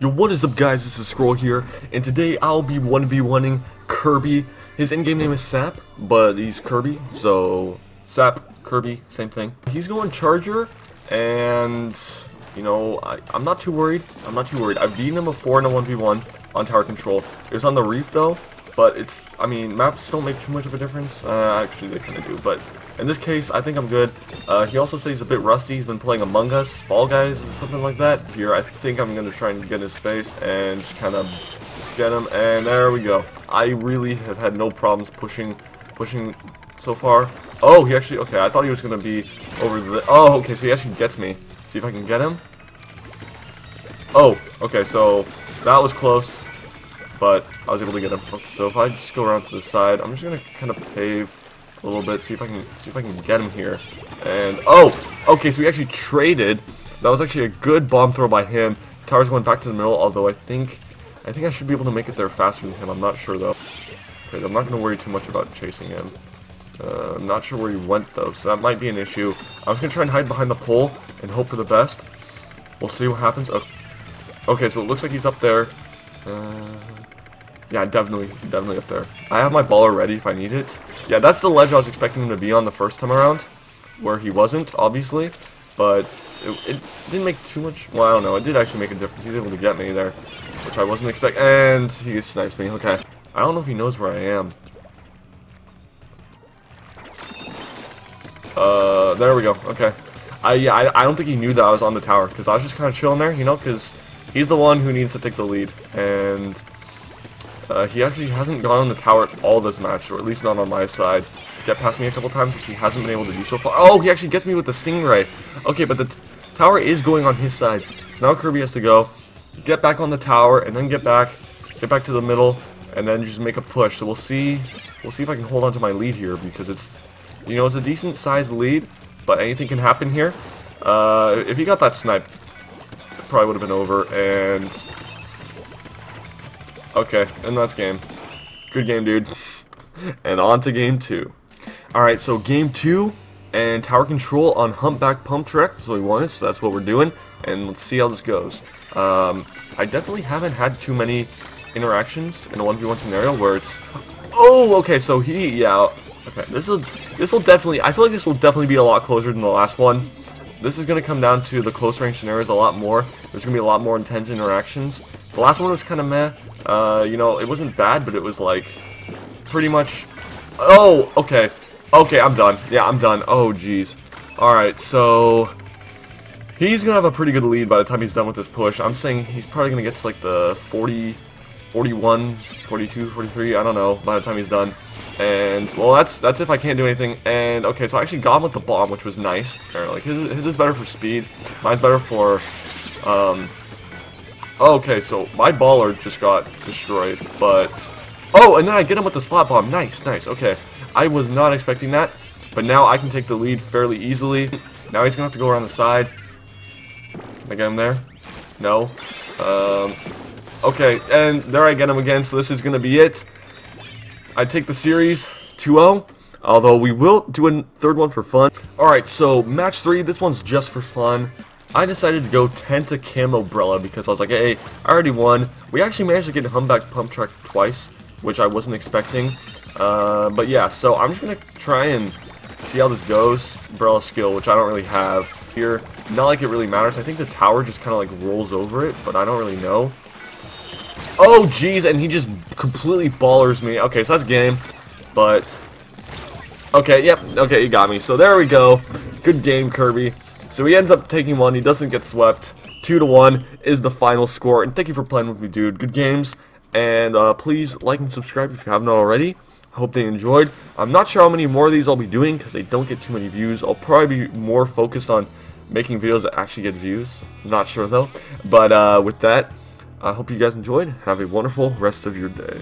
Yo, what is up guys, this is Squirrel here, and today I'll be 1v1ing Kirby. His in-game name is Sap, but he's Kirby, so Sap, Kirby, same thing. He's going Charger, and, you know, I, am not too worried, I'm not too worried. I've beaten him before in a 1v1 on tower control. It was on the Reef though, but it's, I mean, maps don't make too much of a difference. Uh, actually, they kind of do, but in this case, I think I'm good. Uh, he also says he's a bit rusty. He's been playing Among Us, Fall Guys, or something like that. Here, I think I'm going to try and get in his face and kind of get him. And there we go. I really have had no problems pushing pushing so far. Oh, he actually... Okay, I thought he was going to be over the... Oh, okay, so he actually gets me. See if I can get him. Oh, okay, so that was close. But I was able to get him. So if I just go around to the side, I'm just going to kind of pave a little bit, see if I can see if I can get him here. And oh, okay, so we actually traded. That was actually a good bomb throw by him. Tower's going back to the middle, although I think I think I should be able to make it there faster than him. I'm not sure though. Okay, I'm not going to worry too much about chasing him. Uh, I'm not sure where he went though, so that might be an issue. I was going to try and hide behind the pole and hope for the best. We'll see what happens. Oh. Okay, so it looks like he's up there. Uh, yeah, definitely, definitely up there. I have my baller ready if I need it. Yeah, that's the ledge I was expecting him to be on the first time around, where he wasn't, obviously, but it, it didn't make too much, well, I don't know, it did actually make a difference. He was able to get me there, which I wasn't expecting, and he snipes me, okay. I don't know if he knows where I am. Uh, there we go, okay. I, yeah, I, I don't think he knew that I was on the tower, because I was just kind of chilling there, you know, because he's the one who needs to take the lead, and uh, he actually hasn't gone on the tower at all this match, or at least not on my side. Get past me a couple times, which he hasn't been able to do so far. Oh, he actually gets me with the Stingray. Okay, but the tower is going on his side. So now Kirby has to go, get back on the tower, and then get back, get back to the middle, and then just make a push. So we'll see, we'll see if I can hold on to my lead here, because it's, you know, it's a decent sized lead, but anything can happen here. Uh, if he got that snipe, it probably would have been over, and Okay, and that's game. Good game, dude. and on to game two. Alright, so game two, and tower control on humpback pump track. That's what we wanted, so that's what we're doing. And let's see how this goes. Um, I definitely haven't had too many interactions in a 1v1 scenario where it's... Oh, okay, so he, yeah, okay, this is, this will definitely, I feel like this will definitely be a lot closer than the last one. This is going to come down to the close range scenarios a lot more. There's going to be a lot more intense interactions. The last one was kind of meh. Uh, you know, it wasn't bad, but it was like pretty much. Oh, okay, okay, I'm done. Yeah, I'm done. Oh, jeez. All right, so he's gonna have a pretty good lead by the time he's done with this push. I'm saying he's probably gonna get to like the 40, 41, 42, 43. I don't know by the time he's done. And well, that's that's if I can't do anything. And okay, so I actually got him with the bomb, which was nice. Like his, his is better for speed. Mine's better for um, Okay, so my baller just got destroyed, but... Oh, and then I get him with the spot bomb. Nice, nice. Okay, I was not expecting that, but now I can take the lead fairly easily. Now he's going to have to go around the side. I get him there? No. Um, okay, and there I get him again, so this is going to be it. I take the series 2-0. Although we will do a third one for fun. Alright, so match 3, this one's just for fun. I decided to go Tenta Camo Brella because I was like, hey, I already won. We actually managed to get Humpback Pump Track twice, which I wasn't expecting. Uh, but yeah, so I'm just going to try and see how this goes. Umbrella skill, which I don't really have here. Not like it really matters. I think the tower just kind of like rolls over it, but I don't really know. Oh, jeez, and he just completely ballers me. Okay, so that's game, but... Okay, yep, okay, you got me. So there we go. Good game, Kirby. So he ends up taking one, he doesn't get swept. 2 to 1 is the final score. And thank you for playing with me, dude. Good games. And uh, please like and subscribe if you haven't already. I hope they enjoyed. I'm not sure how many more of these I'll be doing because they don't get too many views. I'll probably be more focused on making videos that actually get views. not sure though. But uh, with that, I hope you guys enjoyed. Have a wonderful rest of your day.